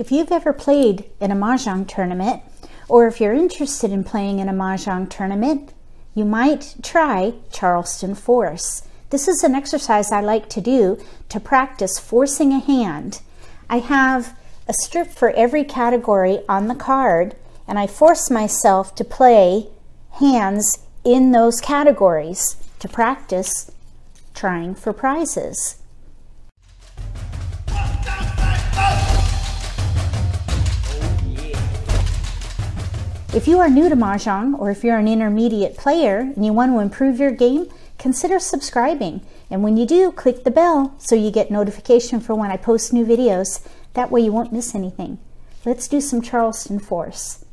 If you've ever played in a Mahjong tournament, or if you're interested in playing in a Mahjong tournament, you might try Charleston Force. This is an exercise I like to do to practice forcing a hand. I have a strip for every category on the card, and I force myself to play hands in those categories to practice trying for prizes. If you are new to Mahjong or if you're an intermediate player and you want to improve your game, consider subscribing. And when you do, click the bell so you get notification for when I post new videos. That way you won't miss anything. Let's do some Charleston Force.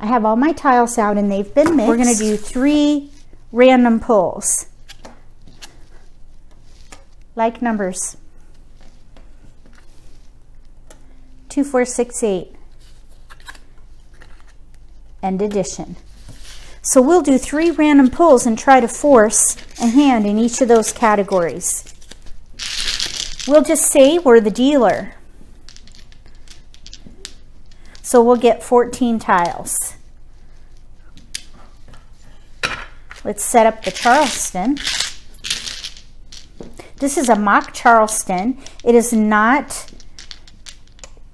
I have all my tiles out and they've been mixed. We're going to do three random pulls. Like numbers. Two, four, six, eight and addition. So we'll do three random pulls and try to force a hand in each of those categories. We'll just say we're the dealer. So we'll get 14 tiles. Let's set up the Charleston. This is a mock Charleston. It is not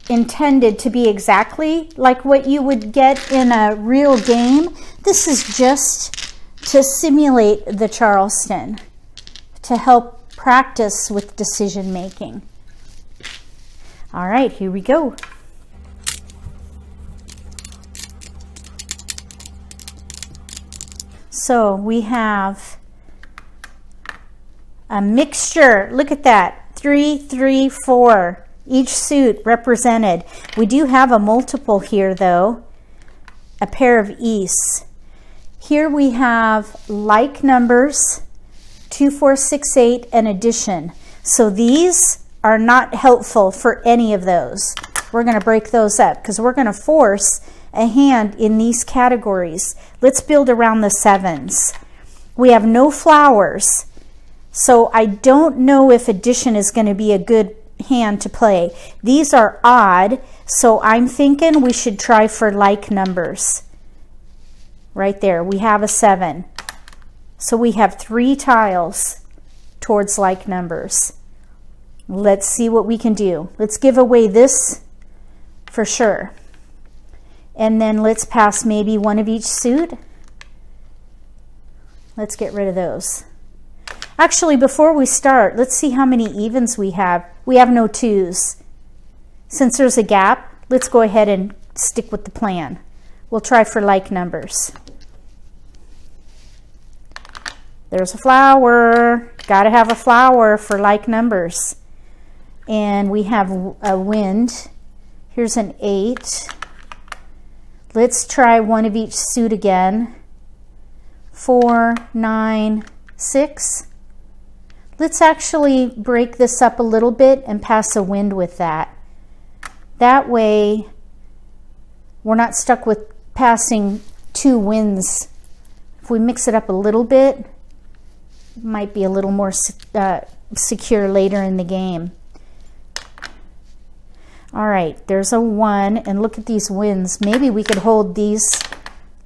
intended to be exactly like what you would get in a real game. This is just to simulate the Charleston, to help practice with decision making. All right, here we go. So we have a mixture. Look at that. Three, three, four each suit represented. We do have a multiple here though, a pair of East. Here we have like numbers, 2468 and addition. So these are not helpful for any of those. We're going to break those up because we're going to force a hand in these categories. Let's build around the sevens. We have no flowers. So I don't know if addition is going to be a good hand to play. These are odd, so I'm thinking we should try for like numbers. Right there, we have a seven. So we have three tiles towards like numbers. Let's see what we can do. Let's give away this for sure. And then let's pass maybe one of each suit. Let's get rid of those. Actually, before we start, let's see how many evens we have. We have no twos. Since there's a gap, let's go ahead and stick with the plan. We'll try for like numbers. There's a flower. Got to have a flower for like numbers. And we have a wind. Here's an eight. Let's try one of each suit again. Four, nine, six. Let's actually break this up a little bit and pass a wind with that. That way, we're not stuck with passing two winds. If we mix it up a little bit, it might be a little more uh, secure later in the game. All right, there's a one, and look at these winds. Maybe we could hold these,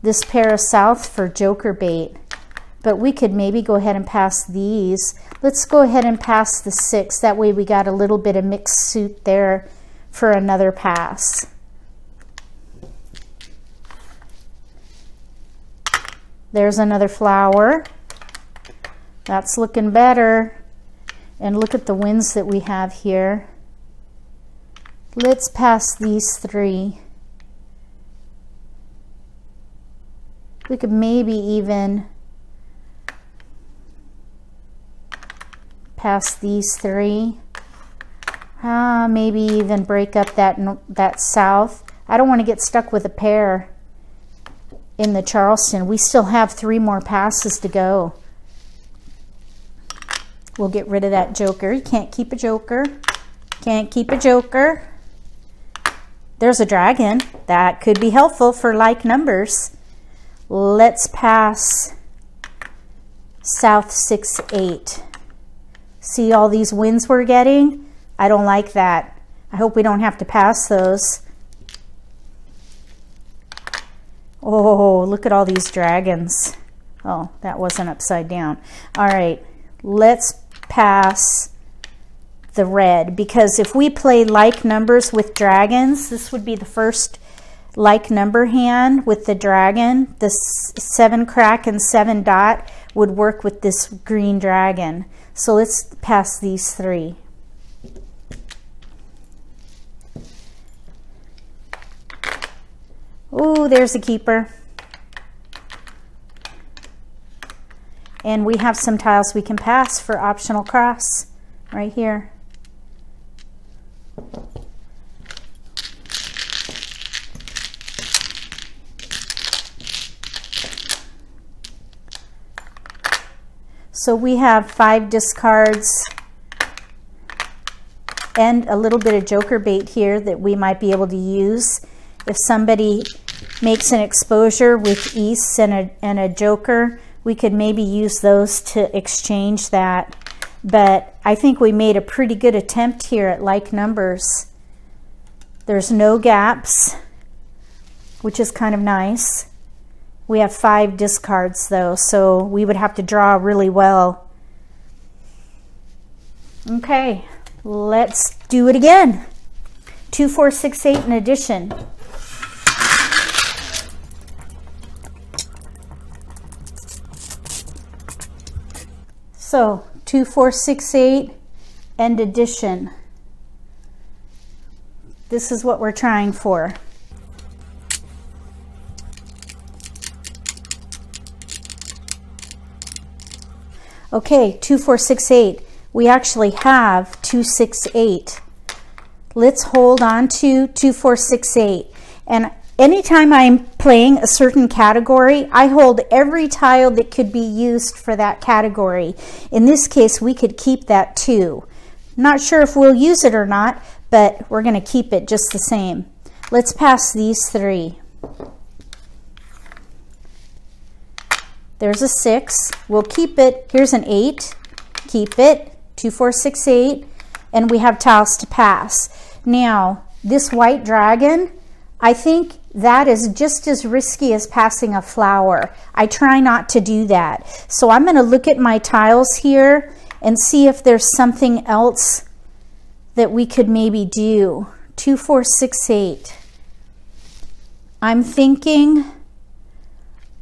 this pair of south for joker bait, but we could maybe go ahead and pass these Let's go ahead and pass the six. That way we got a little bit of mixed suit there for another pass. There's another flower. That's looking better. And look at the winds that we have here. Let's pass these three. We could maybe even past these three. Uh, maybe even break up that, that south. I don't want to get stuck with a pair in the Charleston. We still have three more passes to go. We'll get rid of that joker. You can't keep a joker. Can't keep a joker. There's a dragon. That could be helpful for like numbers. Let's pass south 6, 8. See all these winds we're getting? I don't like that. I hope we don't have to pass those. Oh, look at all these dragons. Oh, that wasn't upside down. All right, let's pass the red because if we play like numbers with dragons, this would be the first like number hand with the dragon. The seven crack and seven dot would work with this green dragon. So let's pass these three. Ooh, there's a keeper. And we have some tiles we can pass for optional cross right here. So we have five discards and a little bit of joker bait here that we might be able to use if somebody makes an exposure with East and a, and a Joker, we could maybe use those to exchange that. But I think we made a pretty good attempt here at like numbers. There's no gaps, which is kind of nice. We have five discards though, so we would have to draw really well. Okay, let's do it again. Two, four, six, eight in addition. So 2468 and addition. This is what we're trying for. Okay, 2468. We actually have 268. Let's hold on to 2468. And Anytime I'm playing a certain category, I hold every tile that could be used for that category. In this case, we could keep that too. Not sure if we'll use it or not, but we're going to keep it just the same. Let's pass these three. There's a six. We'll keep it. Here's an eight. Keep it. Two, four, six, eight. And we have tiles to pass. Now, this white dragon, I think that is just as risky as passing a flower. I try not to do that. So I'm going to look at my tiles here and see if there's something else that we could maybe do. 2468. I'm thinking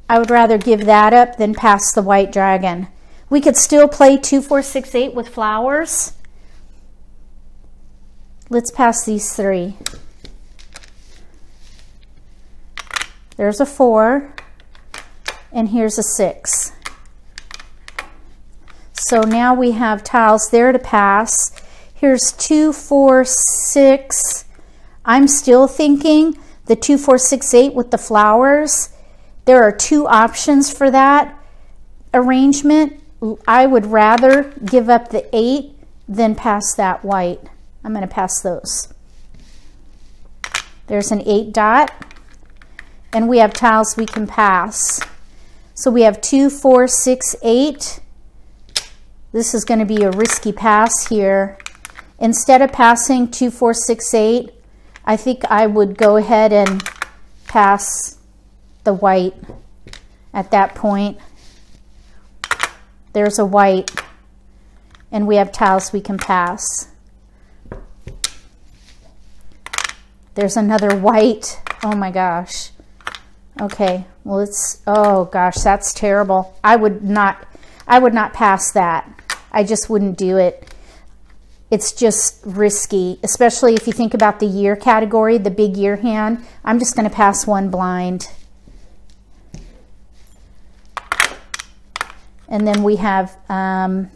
I would rather give that up than pass the white dragon. We could still play 2468 with flowers. Let's pass these three. There's a four, and here's a six. So now we have tiles there to pass. Here's two, four, six. I'm still thinking the two, four, six, eight with the flowers. There are two options for that arrangement. I would rather give up the eight than pass that white. I'm going to pass those. There's an eight dot and we have tiles we can pass. So we have two, four, six, eight. This is going to be a risky pass here. Instead of passing two, four, six, eight, I think I would go ahead and pass the white at that point. There's a white, and we have tiles we can pass. There's another white. Oh my gosh. Okay, well it's, oh gosh, that's terrible. I would not, I would not pass that. I just wouldn't do it. It's just risky, especially if you think about the year category, the big year hand. I'm just gonna pass one blind. And then we have um,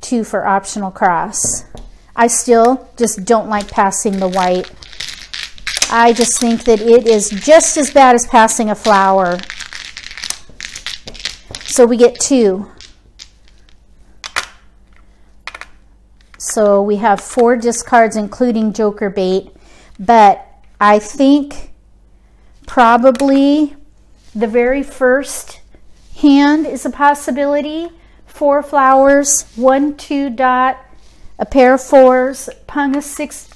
two for optional cross. I still just don't like passing the white. I just think that it is just as bad as passing a flower. So we get two. So we have four discards, including joker bait. But I think probably the very first hand is a possibility. Four flowers, one, two dot, a pair of fours, pung of six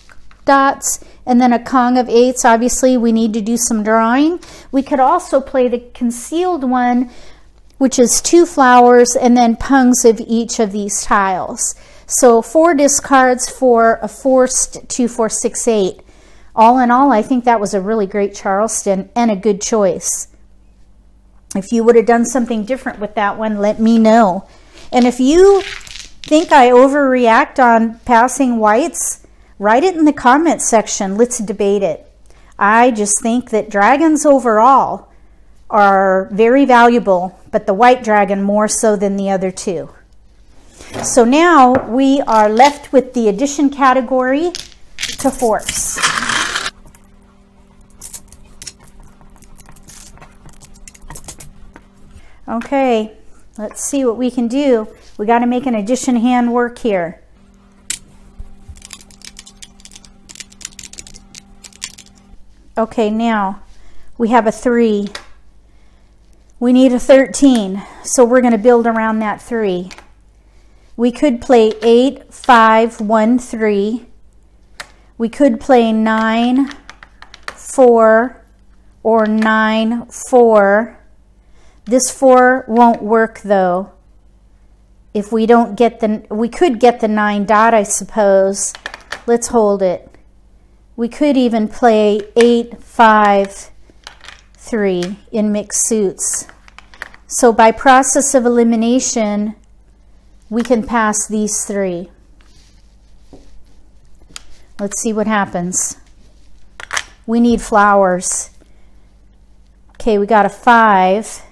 dots, and then a Kong of eights. Obviously, we need to do some drawing. We could also play the concealed one, which is two flowers and then pungs of each of these tiles. So four discards for a forced two, four, six, eight. All in all, I think that was a really great Charleston and a good choice. If you would have done something different with that one, let me know. And if you think I overreact on passing whites, write it in the comments section. Let's debate it. I just think that dragons overall are very valuable, but the white dragon more so than the other two. So now we are left with the addition category to force. Okay, let's see what we can do. We got to make an addition hand work here. Okay, now we have a 3. We need a 13, so we're going to build around that 3. We could play 8, 5, 1, 3. We could play 9, 4, or 9, 4. This 4 won't work though. If we don't get the, we could get the 9 dot, I suppose. Let's hold it. We could even play 8, 5, 3 in mixed suits. So by process of elimination, we can pass these three. Let's see what happens. We need flowers. Okay, we got a 5.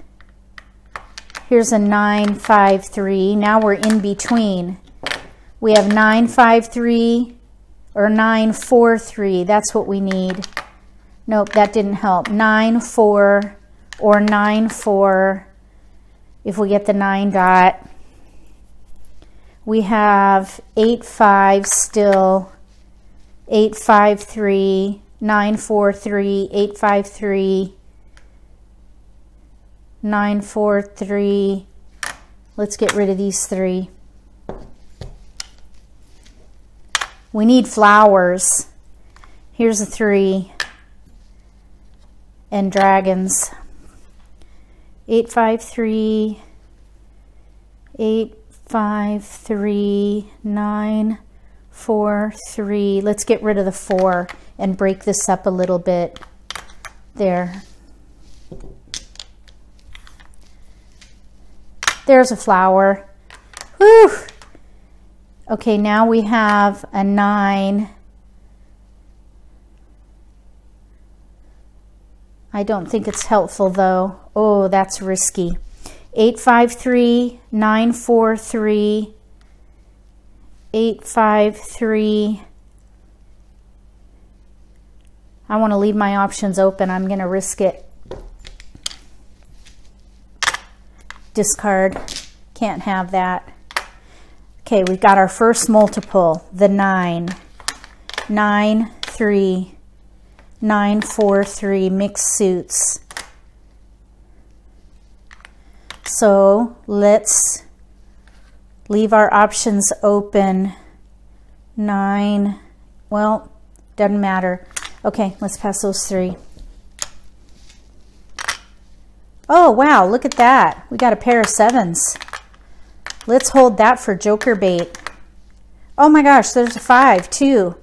Here's a 953. Now we're in between. We have 953 or 943. That's what we need. Nope, that didn't help. 94 or 94 if we get the 9 dot. We have 85 still. 853, 943, 853. 9, 4, 3. Let's get rid of these three. We need flowers. Here's a 3. And dragons. 8, 5, 3. 8, 5, 3, 9, 4, 3. Let's get rid of the 4 and break this up a little bit. There. There's a flower. Whew. Okay, now we have a 9. I don't think it's helpful though. Oh, that's risky. 853, 943, 853. I want to leave my options open. I'm going to risk it. Discard. Can't have that. Okay, we've got our first multiple, the 9. 9, 3, 9, 4, 3, mixed suits. So let's leave our options open. 9, well, doesn't matter. Okay, let's pass those three. Oh, wow, look at that. We got a pair of sevens. Let's hold that for joker bait. Oh my gosh, there's a five too.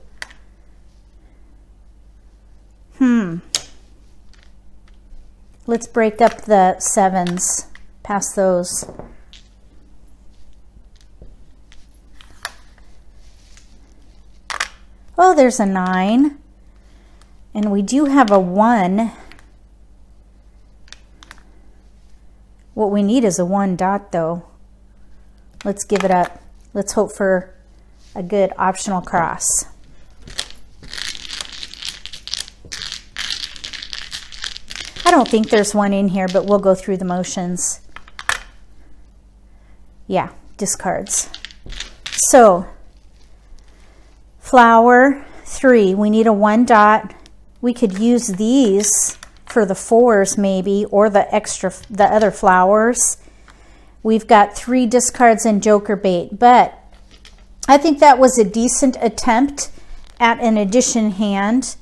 Hmm. Let's break up the sevens. Pass those. Oh, there's a nine. And we do have a one. What we need is a one dot though. Let's give it up. Let's hope for a good optional cross. I don't think there's one in here, but we'll go through the motions. Yeah, discards. So, flower, three. We need a one dot. We could use these for the fours maybe, or the extra, the other flowers. We've got three discards and joker bait, but I think that was a decent attempt at an addition hand.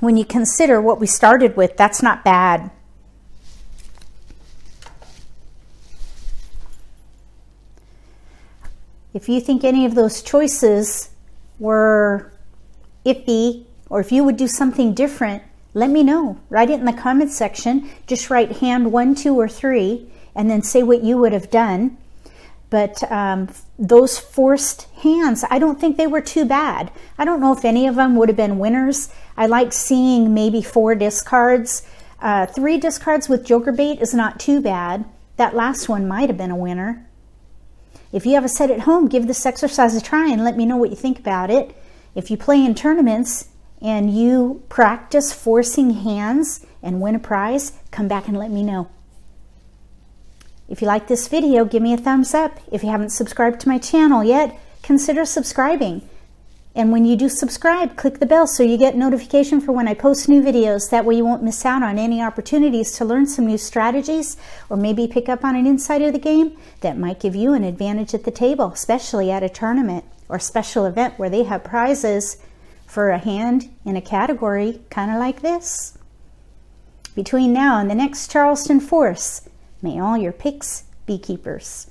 When you consider what we started with, that's not bad. If you think any of those choices were iffy or if you would do something different, let me know. Write it in the comments section. Just write hand one, two, or three, and then say what you would have done. But um, those forced hands, I don't think they were too bad. I don't know if any of them would have been winners. I like seeing maybe four discards. Uh, three discards with Joker bait is not too bad. That last one might have been a winner. If you have a set at home, give this exercise a try and let me know what you think about it. If you play in tournaments and you practice forcing hands and win a prize, come back and let me know. If you like this video, give me a thumbs up. If you haven't subscribed to my channel yet, consider subscribing. And when you do subscribe, click the bell so you get notification for when I post new videos. That way you won't miss out on any opportunities to learn some new strategies or maybe pick up on an insight of the game that might give you an advantage at the table, especially at a tournament or special event where they have prizes for a hand in a category kind of like this. Between now and the next Charleston Force, may all your picks be keepers.